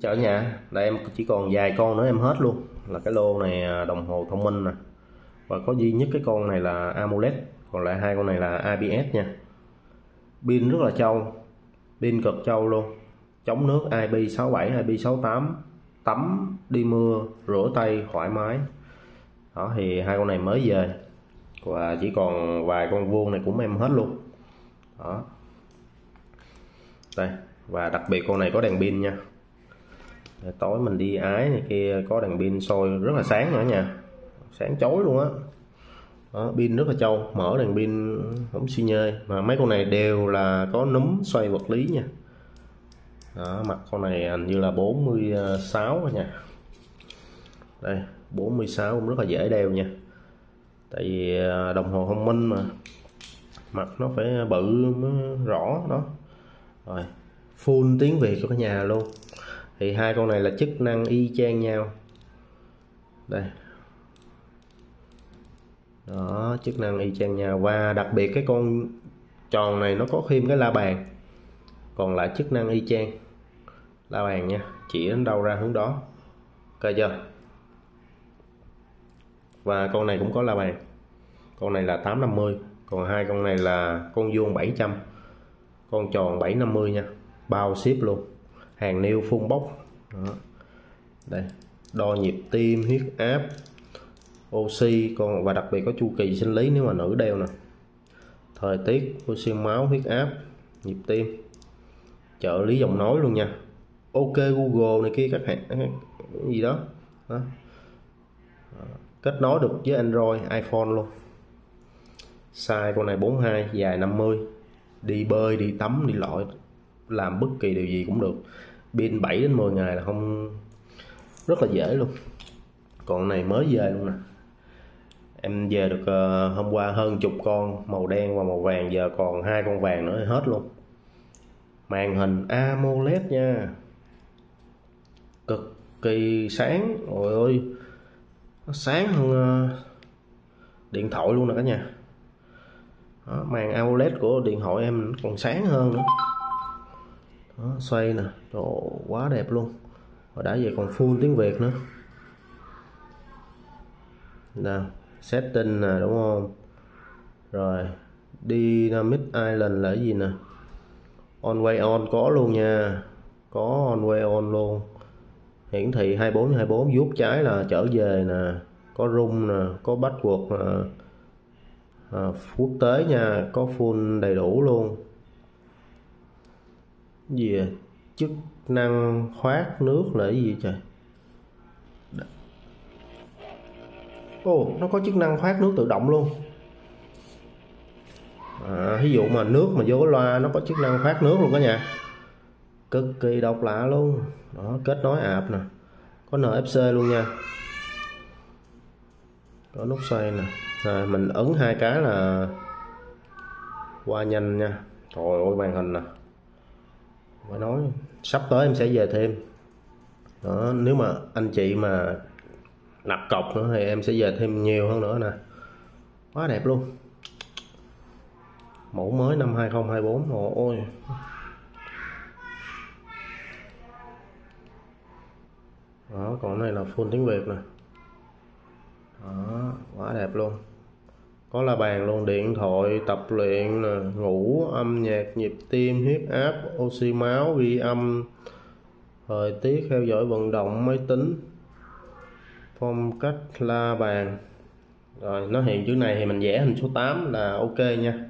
chào nhà. Đây em chỉ còn vài con nữa, em hết luôn. Là cái lô này à, đồng hồ thông minh nè. Và có duy nhất cái con này là AMOLED còn lại hai con này là ABS nha. Pin rất là trâu. Pin cực trâu luôn. Chống nước IP67 IP68 tắm, đi mưa, rửa tay, thoải mái. Đó, thì hai con này mới về. Và chỉ còn vài con vuông này cũng em hết luôn. Đó. Đây. Và đặc biệt con này có đèn pin nha tối mình đi ái này kia có đèn pin soi rất là sáng nữa nha. Sáng chói luôn á. Pin rất là trâu mở đèn pin không xi nhơi. Mà mấy con này đều là có núm xoay vật lý nha. Đó, mặt con này hình như là 46 nha. Đây 46 cũng rất là dễ đeo nha. Tại vì à, đồng hồ thông minh mà. Mặt nó phải bự mới rõ đó rồi full tiếng việt cho cả nhà luôn thì hai con này là chức năng y chang nhau. Đây. Đó, chức năng y chang nhau. Và đặc biệt cái con tròn này nó có thêm cái la bàn. Còn lại chức năng y chang. La bàn nha, chỉ đến đâu ra hướng đó. Coi chưa? Và con này cũng có la bàn. Con này là 850 còn hai con này là con vuông 700 con tròn 750 nha. Bao ship luôn hàng nêu phun bốc. Đó. đây đo nhịp tim huyết áp oxy còn và đặc biệt có chu kỳ sinh lý nếu mà nữ đeo nè. Thời tiết oxy máu huyết áp nhịp tim. Trợ lý giọng nói luôn nha. Ok google này kia các hãng gì đó, đó. kết nối được với android iphone luôn. Size con này 42 dài 50 đi bơi đi tắm đi lội làm bất kỳ điều gì cũng được. Pin 7 đến 10 ngày là không rất là dễ luôn. Còn này mới về luôn nè. Em về được uh, hôm qua hơn chục con màu đen và màu vàng giờ còn hai con vàng nữa hết luôn. Màn hình AMOLED nha. Cực kỳ sáng. Ôi ơi nó sáng hơn uh, điện thoại luôn nè cả nhà. Đó, màn AMOLED của điện thoại em còn sáng hơn nữa đó, xoay nè đồ quá đẹp luôn. Và đã về còn full tiếng Việt nữa. Nào setting nè đúng không? Rồi Dynamic Island là cái gì nè? On way on có luôn nha. Có on way on luôn. Hiển thị 24 24 vuốt trái là trở về nè. Có rung nè có bắt cuộc nè à, quốc tế nha. Có full đầy đủ luôn gì à? chức năng khoát nước là cái gì trời? Ồ oh, nó có chức năng khoát nước tự động luôn. À, ví dụ mà nước mà vô loa nó có chức năng khoát nước luôn cả nhà. Cực kỳ độc lạ luôn. Đó kết nối ạp nè. Có NFC luôn nha. Có nút xoay nè. À, mình ấn hai cái là qua nhanh nha. Trời ơi màn hình nè phải nói, sắp tới em sẽ về thêm. Đó, nếu mà anh chị mà nạp cọc nữa thì em sẽ về thêm nhiều hơn nữa nè. Quá đẹp luôn. Mẫu mới năm 2024 ôi. Đó, còn này là full tiếng Việt nè. Đó, quá đẹp luôn có la bàn luôn, điện thoại, tập luyện ngủ, âm nhạc, nhịp tim, huyết áp, oxy máu vi âm, thời tiết, theo dõi vận động, máy tính. Phong cách la bàn. Rồi nó hiện chữ này thì mình vẽ hình số 8 là ok nha.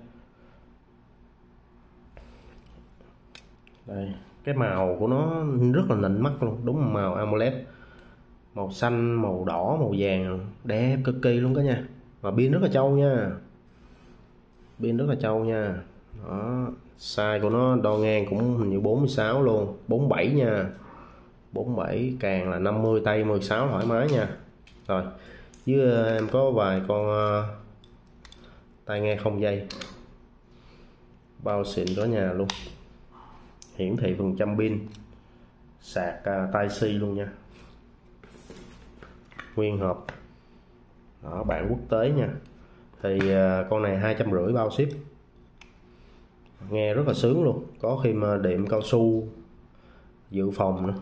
Đây, cái màu của nó rất là nịnh mắt luôn, đúng màu AMOLED màu xanh, màu đỏ, màu vàng, đẹp cực kỳ luôn cả nha và pin rất là trâu nha. Pin rất là trâu nha. Đó size của nó đo ngang cũng hình như 46 luôn 47 nha. 47 càng là 50 tay 16 thoải mái nha. Rồi dưới ờ, em có vài con uh, tai nghe không dây. Bao xịn đó nhà luôn. Hiển thị phần trăm pin. Sạc uh, tai si luôn nha. Nguyên hộp đó, bản quốc tế nha. Thì uh, con này hai trăm rưỡi bao ship. Nghe rất là sướng luôn. Có khi mà đệm cao su dự phòng nữa.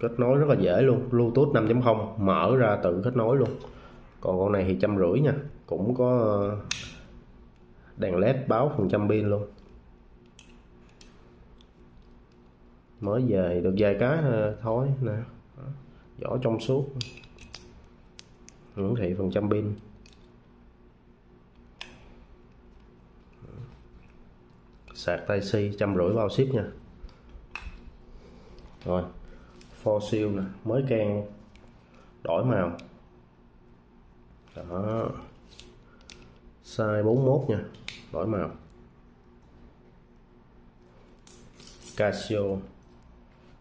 Kết nối rất là dễ luôn. Bluetooth 5.0 mở ra tự kết nối luôn. Còn con này thì trăm rưỡi nha. Cũng có à, đèn led báo phần trăm pin luôn. Mới về được vài cái à, thôi nè vỏ trong suốt. Hiển thị phần trăm pin. Sạc tai si, trăm rưỡi bao ship nha. Rồi, for siêu nè, mới can, đổi màu. Đó. Size 41 nha, đổi màu. Casio,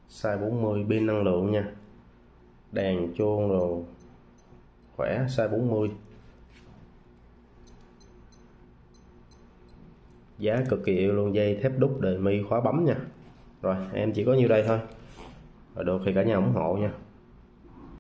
size 40 pin năng lượng nha đèn chuông rồi. Khỏe, size 40 giá cực kỳ yêu luôn, dây thép đúc đời mi khóa bấm nha. Rồi, em chỉ có nhiêu đây thôi. Rồi được thì cả nhà ủng hộ nha.